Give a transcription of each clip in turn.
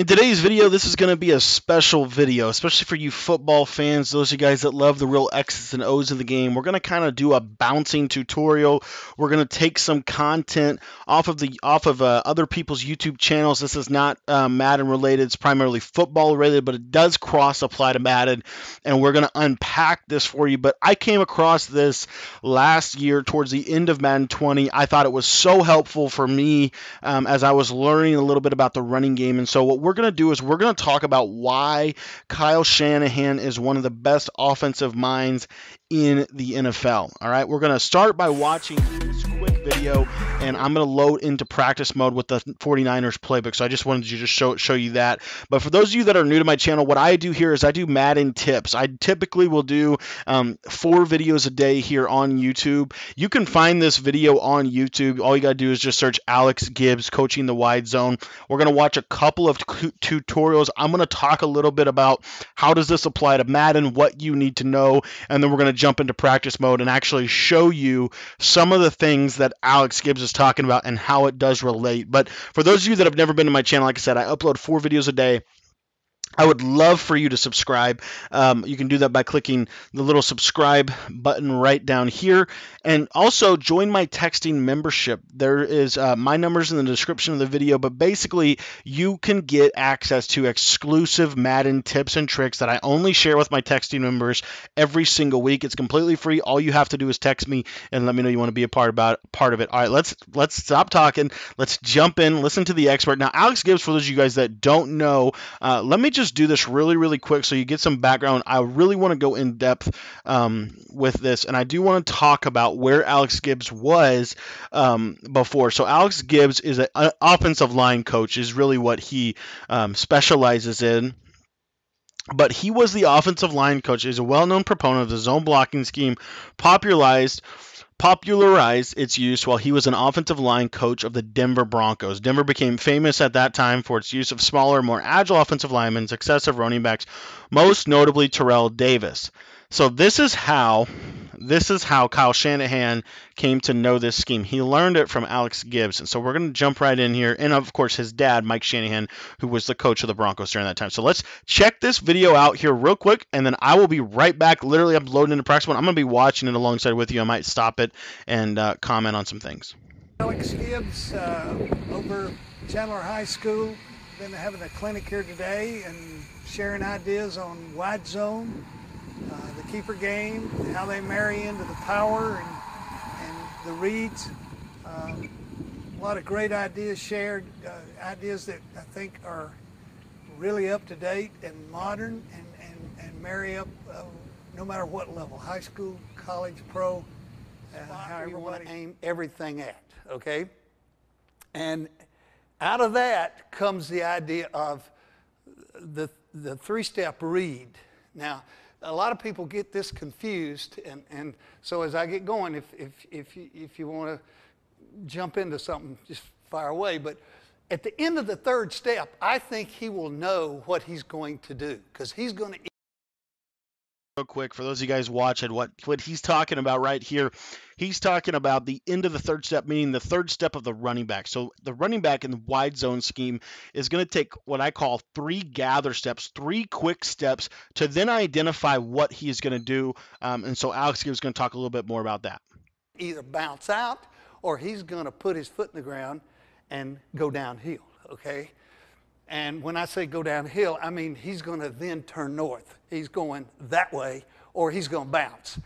In today's video, this is going to be a special video, especially for you football fans, those of you guys that love the real X's and O's of the game. We're going to kind of do a bouncing tutorial. We're going to take some content off of the off of uh, other people's YouTube channels. This is not uh, Madden related; it's primarily football related, but it does cross apply to Madden, and we're going to unpack this for you. But I came across this last year towards the end of Madden 20. I thought it was so helpful for me um, as I was learning a little bit about the running game, and so what we're we're going to do is we're going to talk about why Kyle Shanahan is one of the best offensive minds in the NFL. All right, we're going to start by watching video and I'm going to load into practice mode with the 49ers playbook. So I just wanted to just show show you that. But for those of you that are new to my channel, what I do here is I do Madden tips. I typically will do um, four videos a day here on YouTube. You can find this video on YouTube. All you got to do is just search Alex Gibbs coaching the wide zone. We're going to watch a couple of tutorials. I'm going to talk a little bit about how does this apply to Madden, what you need to know, and then we're going to jump into practice mode and actually show you some of the things that Alex Gibbs is talking about and how it does relate. But for those of you that have never been to my channel, like I said, I upload four videos a day. I would love for you to subscribe. Um, you can do that by clicking the little subscribe button right down here. And also join my texting membership. There is uh, my numbers in the description of the video, but basically you can get access to exclusive Madden tips and tricks that I only share with my texting members every single week. It's completely free. All you have to do is text me and let me know you want to be a part about part of it. All right, let's let's stop talking. Let's jump in. Listen to the expert. Now, Alex Gibbs, for those of you guys that don't know, uh, let me just just do this really, really quick so you get some background. I really want to go in depth um, with this, and I do want to talk about where Alex Gibbs was um, before. So Alex Gibbs is an offensive line coach, is really what he um, specializes in but he was the offensive line coach. is a well-known proponent of the zone blocking scheme, popularized popularized its use while he was an offensive line coach of the Denver Broncos. Denver became famous at that time for its use of smaller, more agile offensive linemen, successive running backs, most notably Terrell Davis. So this is how this is how Kyle Shanahan came to know this scheme. He learned it from Alex Gibbs. And so we're going to jump right in here. And of course, his dad, Mike Shanahan, who was the coach of the Broncos during that time. So let's check this video out here real quick. And then I will be right back. Literally, I'm loading into practice one. I'm going to be watching it alongside with you. I might stop it and uh, comment on some things. Alex Gibbs uh, over Chandler High School. Been having a clinic here today and sharing ideas on wide zone uh, the keeper game, how they marry into the power and, and the reads. Um, a lot of great ideas shared, uh, ideas that I think are really up to date and modern and, and, and marry up uh, no matter what level, high school, college, pro, uh, how you want to aim everything at, okay? And out of that comes the idea of the, the three-step read. Now, a lot of people get this confused, and, and so as I get going, if, if, if, you, if you want to jump into something, just fire away. But at the end of the third step, I think he will know what he's going to do because he's going to real quick for those of you guys watching what what he's talking about right here. He's talking about the end of the third step meaning the third step of the running back. So the running back in the wide zone scheme is going to take what i call three gather steps three quick steps to then identify what he's going to do. Um, and so alex is going to talk a little bit more about that. Either bounce out or he's going to put his foot in the ground and go downhill okay and when I say go downhill, I mean he's going to then turn north. He's going that way, or he's going to bounce.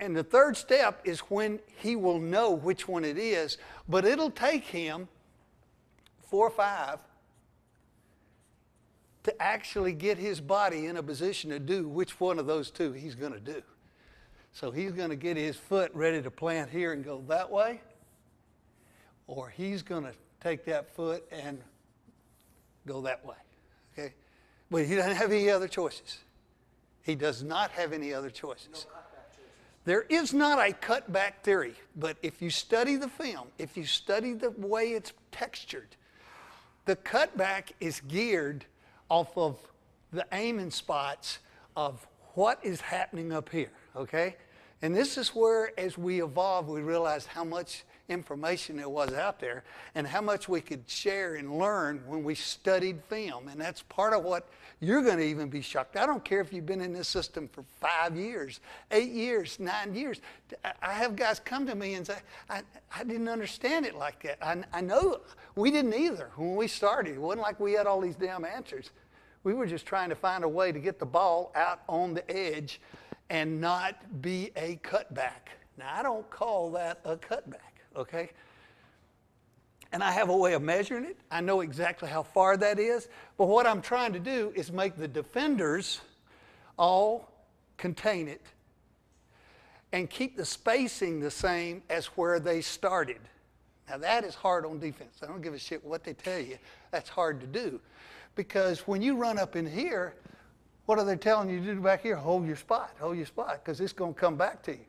And the third step is when he will know which one it is, but it'll take him four or five to actually get his body in a position to do which one of those two he's going to do. So he's going to get his foot ready to plant here and go that way, or he's going to take that foot and go that way. Okay? But he doesn't have any other choices. He does not have any other choices. There is not a cutback theory, but if you study the film, if you study the way it's textured, the cutback is geared off of the aiming spots of what is happening up here, okay? And this is where, as we evolve, we realize how much information there was out there and how much we could share and learn when we studied film. And that's part of what you're going to even be shocked. I don't care if you've been in this system for five years, eight years, nine years. I have guys come to me and say, I, I didn't understand it like that. I, I know we didn't either when we started. It wasn't like we had all these damn answers. We were just trying to find a way to get the ball out on the edge and not be a cutback. Now, I don't call that a cutback, okay? And I have a way of measuring it. I know exactly how far that is. But what I'm trying to do is make the defenders all contain it and keep the spacing the same as where they started. Now, that is hard on defense. I don't give a shit what they tell you. That's hard to do. Because when you run up in here, what are they telling you to do back here? Hold your spot, hold your spot, because it's going to come back to you.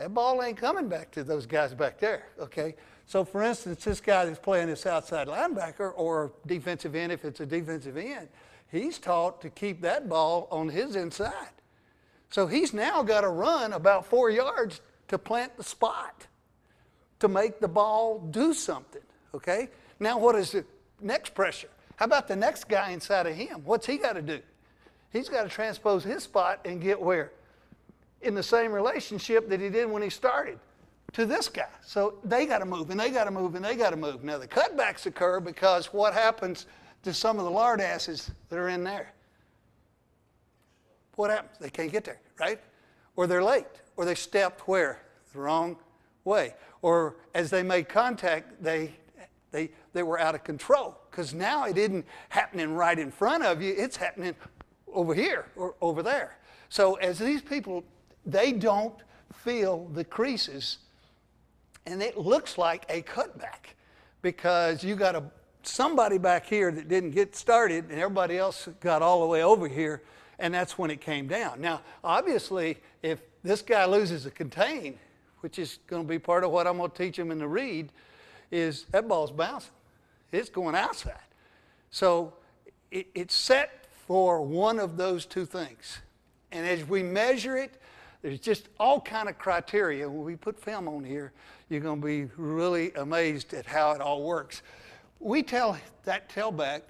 That ball ain't coming back to those guys back there, okay? So, for instance, this guy that's playing this outside linebacker or defensive end, if it's a defensive end, he's taught to keep that ball on his inside. So he's now got to run about four yards to plant the spot to make the ball do something, okay? Now, what is the next pressure? How about the next guy inside of him? What's he got to do? He's got to transpose his spot and get where? In the same relationship that he did when he started to this guy. So they got to move and they got to move and they got to move. Now the cutbacks occur because what happens to some of the lard asses that are in there? What happens? They can't get there, right? Or they're late, or they stepped where? The wrong way. Or as they made contact, they they they were out of control. Because now it isn't happening right in front of you, it's happening over here or over there. So as these people, they don't feel the creases and it looks like a cutback because you got a, somebody back here that didn't get started and everybody else got all the way over here and that's when it came down. Now, obviously, if this guy loses a contain, which is going to be part of what I'm going to teach him in the read, is that ball's bouncing. It's going outside. So it, it's set for one of those two things. And as we measure it, there's just all kind of criteria. When we put film on here, you're going to be really amazed at how it all works. We tell that tailback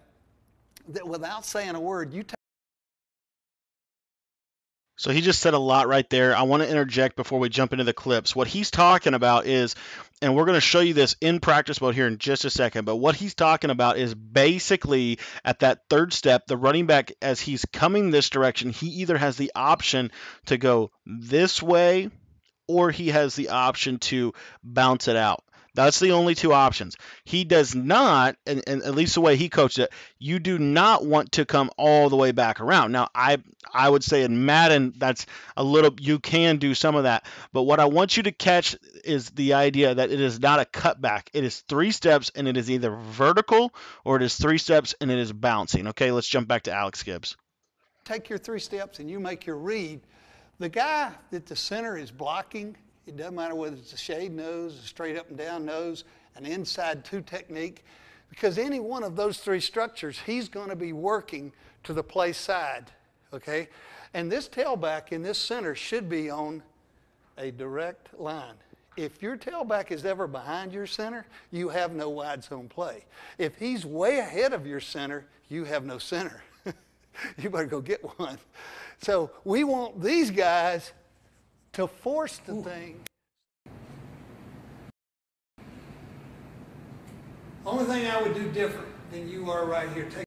that without saying a word, you so he just said a lot right there. I want to interject before we jump into the clips. What he's talking about is, and we're going to show you this in practice mode here in just a second, but what he's talking about is basically at that third step, the running back, as he's coming this direction, he either has the option to go this way or he has the option to bounce it out. That's the only two options. He does not, and, and, at least the way he coached it, you do not want to come all the way back around. Now, I I would say in Madden, that's a little you can do some of that, but what I want you to catch is the idea that it is not a cutback. It is three steps, and it is either vertical or it is three steps and it is bouncing. Okay, let's jump back to Alex Gibbs. Take your three steps and you make your read. The guy that the center is blocking it doesn't matter whether it's a shade nose, a straight up and down nose, an inside two technique, because any one of those three structures, he's going to be working to the play side. Okay? And this tailback in this center should be on a direct line. If your tailback is ever behind your center, you have no wide zone play. If he's way ahead of your center, you have no center. you better go get one. So we want these guys to force the Ooh. thing. Only thing I would do different than you are right here, take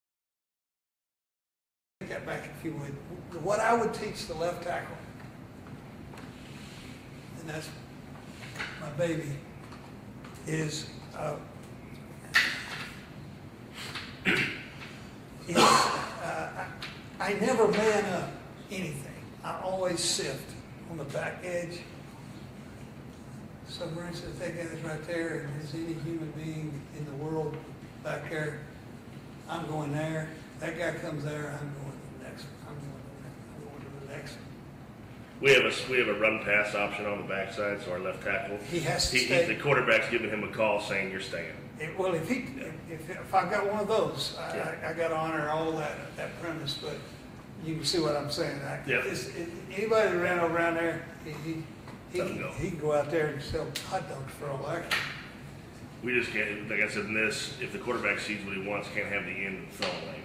that back if you would. What I would teach the left tackle, and that's my baby, is, uh, is uh, I, I never man up anything. I always sift on the back edge. So for instance, that guy's right there, and there's any human being in the world back there, I'm going there. That guy comes there, I'm going to the next one. I'm going to, I'm going to the next one. We have a we have a run pass option on the backside, so our left tackle. He has to he, stay. the quarterback's giving him a call saying you're staying. It, well, if he if, if I got one of those, I, yeah. I, I got to honor all that that premise, but you can see what I'm saying. I, yeah. it, anybody that ran over around there, he, he, he, can, he can go out there and sell hot dogs for all that. We just can't, like I said, in this, if the quarterback sees what he wants, can't have the end in the throwing lane.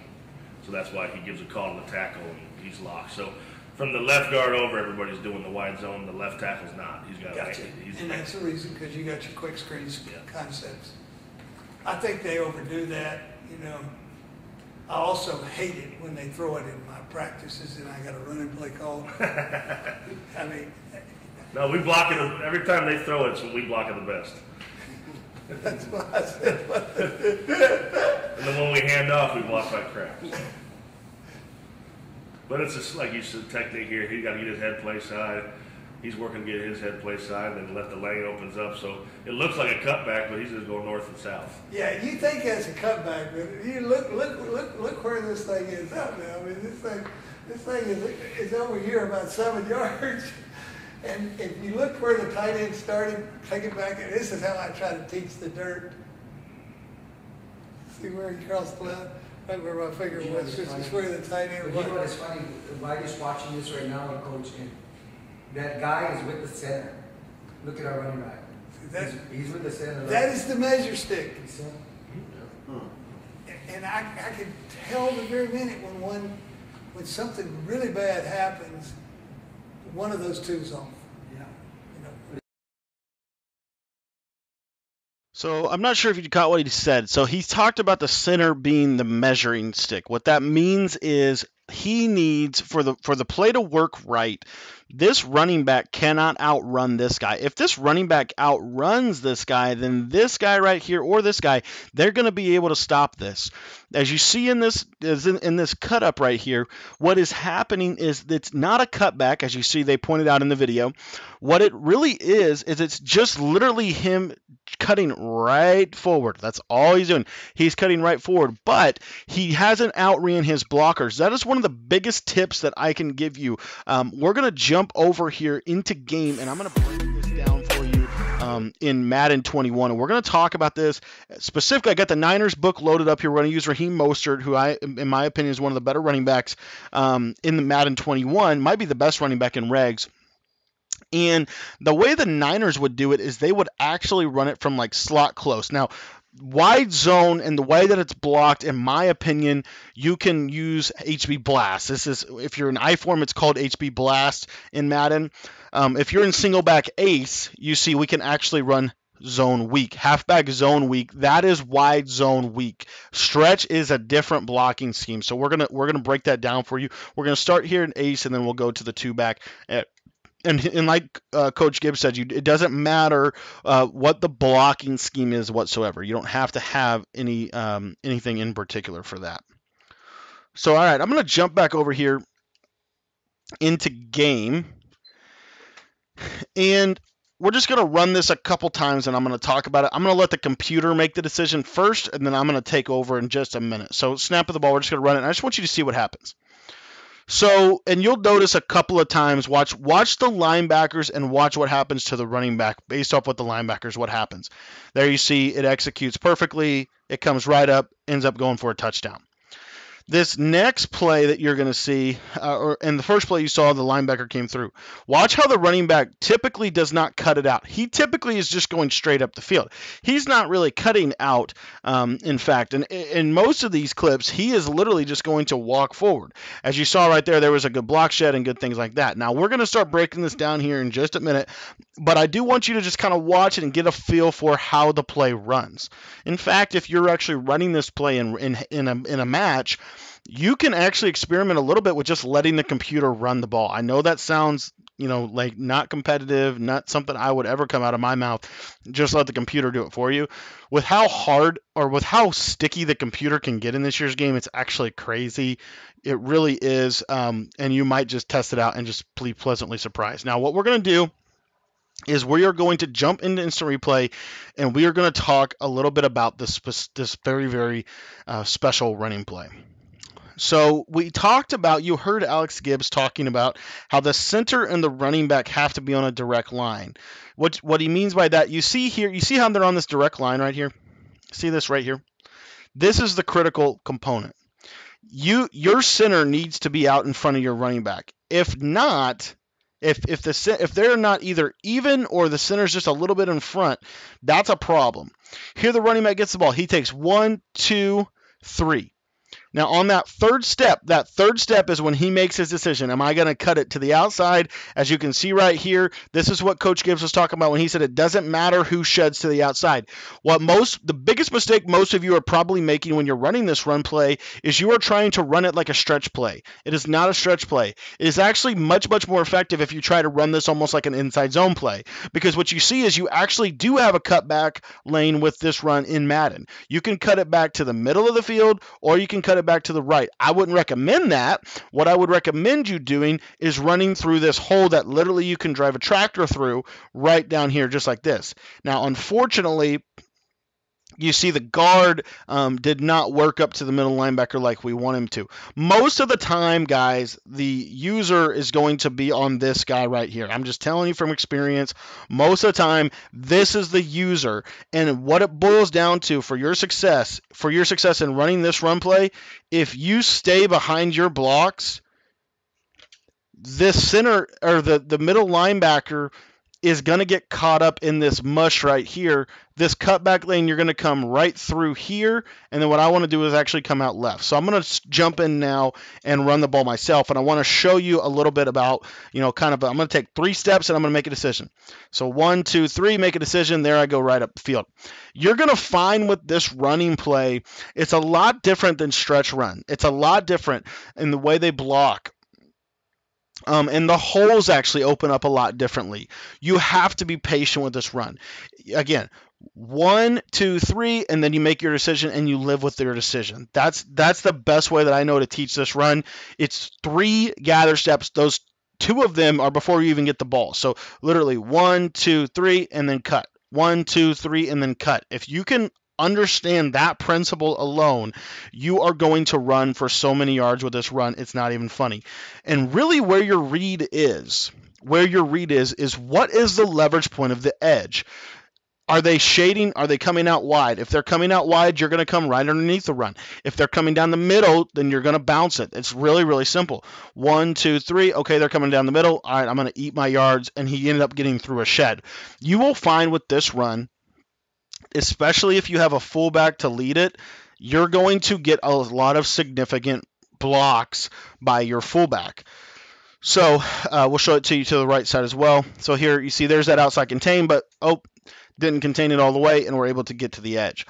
So that's why he gives a call to the tackle and he's locked. So from the left guard over, everybody's doing the wide zone. The left tackle's not. He's got. Gotcha. He's, And that's the reason, because you got your quick screens Yeah. concepts. I think they overdo that, you know. I also hate it when they throw it in my practices and I got a running play call. I mean, no, we block it every time they throw it. So we block it the best. that's why I said, And then when we hand off, we block like crap. But it's just like you said, technique here. He got to get his head placed side. He's working to get his head play side, then let the lane opens up. So it looks like a cutback, but he's just going north and south. yeah, you think that's a cutback, but you look, look, look, look where this thing is up now. I mean, this thing, this thing is, is over here about seven yards. And if you look where the tight end started, take it back, and this is how I try to teach the dirt. See where he crossed the line, right where my finger You was, it's this is where the tight end end you know what was. is funny? Why just watching this right now, coach, and that guy is with the center. Look at our running back. That, He's, he's with the center. that is the measure stick. You see him? And I, I can tell the very minute when one, when something really bad happens, one of those two's off. Yeah. You know, So I'm not sure if you caught what he said. So he talked about the center being the measuring stick. What that means is he needs for the for the play to work right. This running back cannot outrun this guy. If this running back outruns this guy, then this guy right here or this guy, they're going to be able to stop this. As you see in this in, this cut up right here, what is happening is it's not a cutback, as you see they pointed out in the video. What it really is is it's just literally him cutting right forward. That's all he's doing. He's cutting right forward, but he hasn't outran his blockers. That is one of the biggest tips that I can give you. Um, we're gonna jump over here into game, and I'm gonna break this down for you um, in Madden 21, and we're gonna talk about this specifically. I got the Niners book loaded up here. We're gonna use Raheem Mostert, who I, in my opinion, is one of the better running backs um, in the Madden 21. Might be the best running back in regs. And the way the Niners would do it is they would actually run it from like slot close. Now, wide zone and the way that it's blocked, in my opinion, you can use HB Blast. This is if you're in iForm, it's called HB Blast in Madden. Um, if you're in single back ace, you see we can actually run zone weak, halfback zone weak. That is wide zone weak. Stretch is a different blocking scheme. So we're gonna we're gonna break that down for you. We're gonna start here in ace, and then we'll go to the two back. Uh, and, and like uh, Coach Gibbs said, you, it doesn't matter uh, what the blocking scheme is whatsoever. You don't have to have any um, anything in particular for that. So, all right, I'm going to jump back over here into game, and we're just going to run this a couple times, and I'm going to talk about it. I'm going to let the computer make the decision first, and then I'm going to take over in just a minute. So, snap of the ball, we're just going to run it, I just want you to see what happens. So, and you'll notice a couple of times watch watch the linebackers and watch what happens to the running back based off what the linebackers what happens. There you see it executes perfectly. It comes right up, ends up going for a touchdown. This next play that you're going to see, uh, or in the first play you saw, the linebacker came through. Watch how the running back typically does not cut it out. He typically is just going straight up the field. He's not really cutting out, um, in fact. And in most of these clips, he is literally just going to walk forward. As you saw right there, there was a good block shed and good things like that. Now, we're going to start breaking this down here in just a minute, but I do want you to just kind of watch it and get a feel for how the play runs. In fact, if you're actually running this play in, in, in, a, in a match, you can actually experiment a little bit with just letting the computer run the ball. I know that sounds, you know, like not competitive, not something I would ever come out of my mouth. Just let the computer do it for you. With how hard or with how sticky the computer can get in this year's game, it's actually crazy. It really is. Um, and you might just test it out and just be pleasantly surprised. Now, what we're going to do is we are going to jump into instant replay and we are going to talk a little bit about this this very very uh, special running play. So we talked about you heard Alex Gibbs talking about how the center and the running back have to be on a direct line. What what he means by that, you see here, you see how they're on this direct line right here. See this right here. This is the critical component. You your center needs to be out in front of your running back. If not, If if the if they're not either even or the center's just a little bit in front, that's a problem. Here the running back gets the ball. He takes one, two, three. Now, on that third step, that third step is when he makes his decision. Am I going to cut it to the outside? As you can see right here, this is what Coach Gibbs was talking about when he said it doesn't matter who sheds to the outside. What most, the biggest mistake most of you are probably making when you're running this run play is you are trying to run it like a stretch play. It is not a stretch play. It is actually much, much more effective if you try to run this almost like an inside zone play. Because what you see is you actually do have a cutback lane with this run in Madden. You can cut it back to the middle of the field or you can cut it back to the right. I wouldn't recommend that. What I would recommend you doing is running through this hole that literally you can drive a tractor through right down here, just like this. Now, unfortunately, you see the guard um, did not work up to the middle linebacker like we want him to. Most of the time, guys, the user is going to be on this guy right here. I'm just telling you from experience. Most of the time, this is the user, and what it boils down to for your success, for your success in running this run play, if you stay behind your blocks, this center or the the middle linebacker is going to get caught up in this mush right here. This cutback lane, you're going to come right through here. And then what I want to do is actually come out left. So I'm going to jump in now and run the ball myself. And I want to show you a little bit about, you know, kind of, I'm going to take three steps and I'm going to make a decision. So one, two, three, make a decision. There I go right up the field. You're going to find with this running play, it's a lot different than stretch run. It's a lot different in the way they block um, and the holes actually open up a lot differently. You have to be patient with this run. Again, one, two, three, and then you make your decision and you live with your decision. That's that's the best way that I know to teach this run. It's three gather steps. Those two of them are before you even get the ball. So literally one, two, three, and then cut. One, two, three, and then cut. If you can understand that principle alone, you are going to run for so many yards with this run. It's not even funny. And really, where your read is, where your read is, is what is the leverage point of the edge? Are they shading? Are they coming out wide? If they're coming out wide, you're going to come right underneath the run. If they're coming down the middle, then you're going to bounce it. It's really, really simple. One, two, three. Okay, they're coming down the middle. All right, I'm going to eat my yards. And he ended up getting through a shed. You will find with this run, especially if you have a fullback to lead it, you're going to get a lot of significant blocks by your fullback. So uh, we'll show it to you to the right side as well. So here you see there's that outside contain, but oh, didn't contain it all the way, and we're able to get to the edge.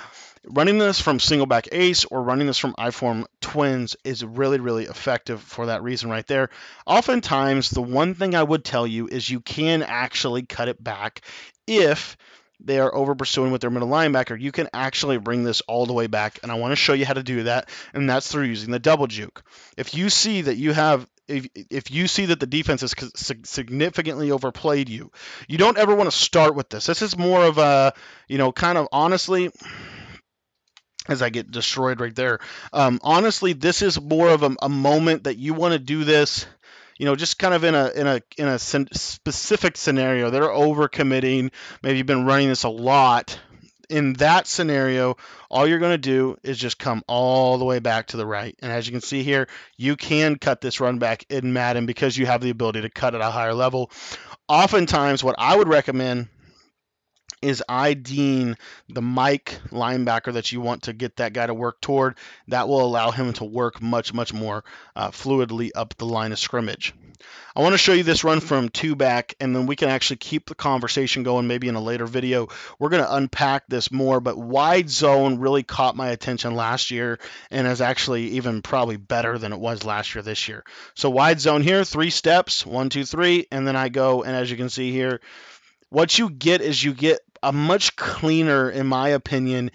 Running this from single back ace or running this from I-form twins is really, really effective for that reason right there. Oftentimes, the one thing I would tell you is you can actually cut it back if they are over pursuing with their middle linebacker, you can actually bring this all the way back. And I want to show you how to do that. And that's through using the double juke. If you see that you have if, if you see that the defense has significantly overplayed you, you don't ever want to start with this. This is more of a, you know, kind of honestly, as I get destroyed right there. Um, honestly, this is more of a, a moment that you want to do this you know, just kind of in a in a in a specific scenario, they're overcommitting. Maybe you've been running this a lot. In that scenario, all you're going to do is just come all the way back to the right. And as you can see here, you can cut this run back in Madden because you have the ability to cut at a higher level. Oftentimes, what I would recommend is IDing the Mike linebacker that you want to get that guy to work toward. That will allow him to work much, much more uh, fluidly up the line of scrimmage. I want to show you this run from two back, and then we can actually keep the conversation going maybe in a later video. We're going to unpack this more, but wide zone really caught my attention last year and is actually even probably better than it was last year this year. So wide zone here, three steps, one, two, three, and then I go, and as you can see here, what you get is you get a much cleaner, in my opinion,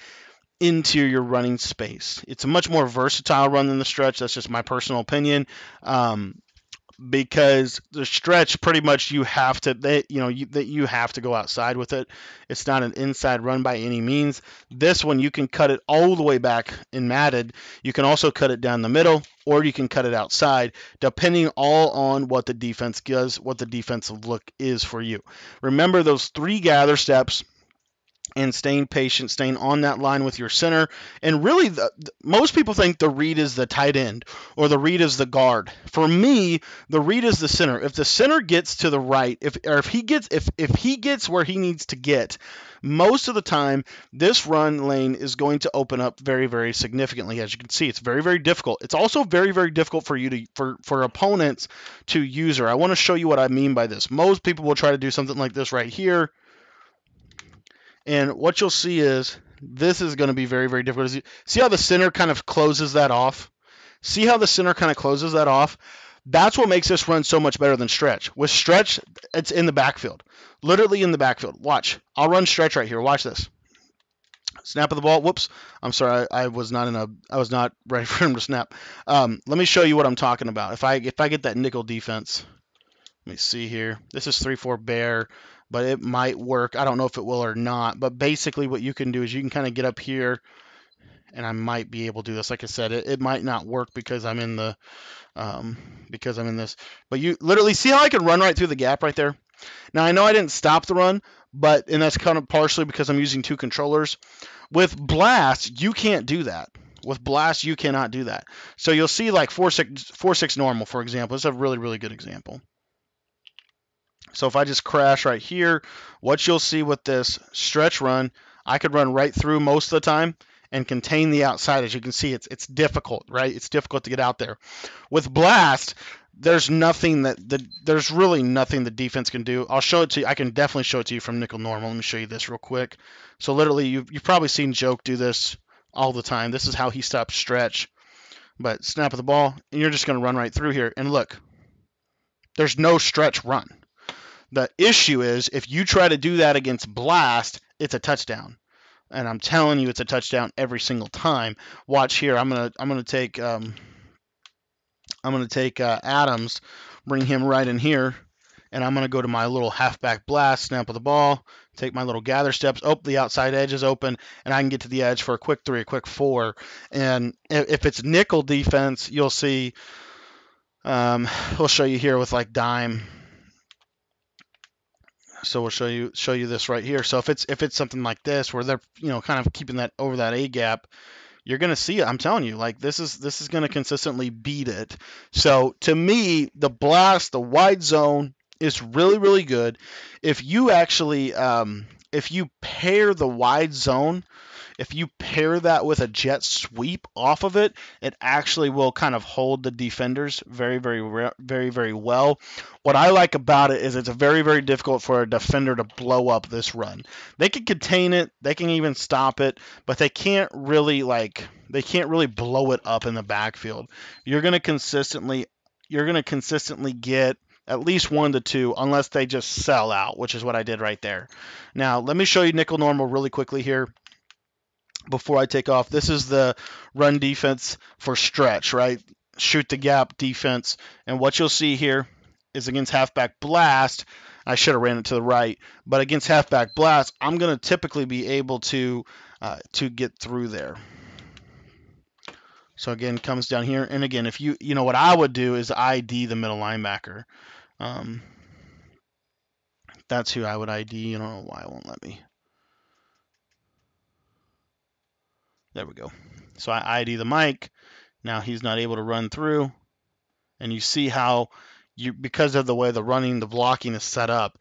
interior running space. It's a much more versatile run than the stretch. That's just my personal opinion. Um, because the stretch pretty much you have to they, you know you, that you have to go outside with it it's not an inside run by any means this one you can cut it all the way back in Madden you can also cut it down the middle or you can cut it outside depending all on what the defense does what the defensive look is for you remember those three gather steps and staying patient, staying on that line with your center. And really, the, most people think the read is the tight end or the read is the guard. For me, the read is the center. If the center gets to the right, if or if he gets if if he gets where he needs to get, most of the time this run lane is going to open up very very significantly. As you can see, it's very very difficult. It's also very very difficult for you to for for opponents to use her. I want to show you what I mean by this. Most people will try to do something like this right here and what you'll see is this is going to be very, very difficult. See how the center kind of closes that off? See how the center kind of closes that off? That's what makes this run so much better than stretch. With stretch, it's in the backfield, literally in the backfield. Watch. I'll run stretch right here. Watch this. Snap of the ball. Whoops. I'm sorry. I, I was not in a. I was not ready for him to snap. Um, let me show you what I'm talking about. If I if I get that nickel defense, let me see here. This is three four bear but it might work. I don't know if it will or not. But basically, what you can do is you can kind of get up here, and I might be able to do this. Like I said, it, it might not work because I'm in the um, because I'm in this. But you literally see how I can run right through the gap right there. Now I know I didn't stop the run, but and that's kind of partially because I'm using two controllers. With blast, you can't do that. With blast, you cannot do that. So you'll see like four six four six normal, for example. It's a really really good example. So if I just crash right here, what you'll see with this stretch run, I could run right through most of the time and contain the outside. As you can see, it's it's difficult, right? It's difficult to get out there. With blast, there's nothing that the there's really nothing the defense can do. I'll show it to you. I can definitely show it to you from nickel normal. Let me show you this real quick. So literally, you've, you've probably seen Joke do this all the time. This is how he stops stretch. But snap of the ball, and you're just going to run right through here. And look, there's no stretch run. The issue is if you try to do that against Blast, it's a touchdown. And I'm telling you, it's a touchdown every single time. Watch here. I'm gonna I'm gonna take um, I'm gonna take uh, Adams, bring him right in here, and I'm gonna go to my little halfback blast, snap of the ball, take my little gather steps. Oh, the outside edge is open, and I can get to the edge for a quick three, a quick four. And if it's nickel defense, you'll see. Um, we'll show you here with like dime so we'll show you show you this right here. So if it's if it's something like this where they're you know kind of keeping that over that A gap, you're gonna see it. I'm telling you, like this is this is gonna consistently beat it. So to me, the blast, the wide zone is really really good. If you actually um, if you pair the wide zone if you pair that with a jet sweep off of it, it actually will kind of hold the defenders very, very, very, very well. What I like about it is it's very, very difficult for a defender to blow up this run. They can contain it, they can even stop it, but they can't really like they can't really blow it up in the backfield. You're going to consistently you're going to consistently get at least one to two, unless they just sell out, which is what I did right there. Now, let me show you nickel normal really quickly here before I take off. This is the run defense for stretch, right? Shoot the gap defense. And what you'll see here is against halfback blast. I should have ran it to the right, but against halfback blast, I'm going to typically be able to uh, to get through there. So again, comes down here, and again, if you you know what I would do is ID the middle linebacker. Um, that's who I would ID. I don't know why it won't let me. There we go. So I ID the Mike. Now he's not able to run through. And you see how you because of the way the running, the blocking is set up,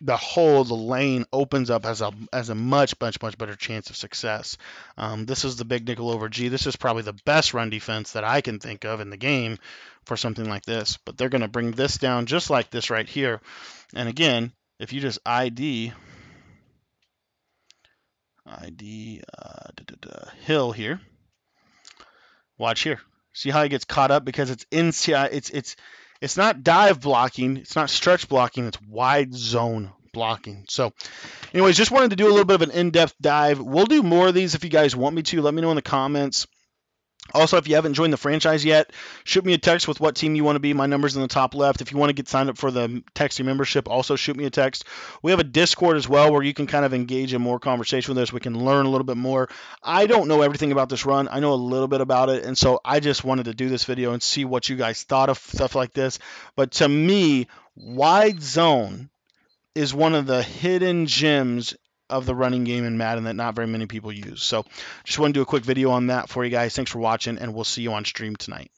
the whole the lane opens up as a as a much much much better chance of success. Um, this is the big nickel over G. This is probably the best run defense that I can think of in the game for something like this. But they're going to bring this down just like this right here. And again, if you just ID ID uh, da, da, da, Hill here. Watch here. See how he gets caught up because it's inside. It's it's it's not dive blocking. It's not stretch blocking. It's wide zone blocking. So, anyways, just wanted to do a little bit of an in-depth dive. We'll do more of these if you guys want me to. Let me know in the comments. Also, if you haven't joined the franchise yet, shoot me a text with what team you want to be. My number's in the top left. If you want to get signed up for the Texting membership, also shoot me a text. We have a Discord as well where you can kind of engage in more conversation with us. We can learn a little bit more. I don't know everything about this run. I know a little bit about it, and so I just wanted to do this video and see what you guys thought of stuff like this. But to me, wide zone is one of the hidden gems of the running game in Madden that not very many people use. So just want to do a quick video on that for you guys. Thanks for watching, and we'll see you on stream tonight.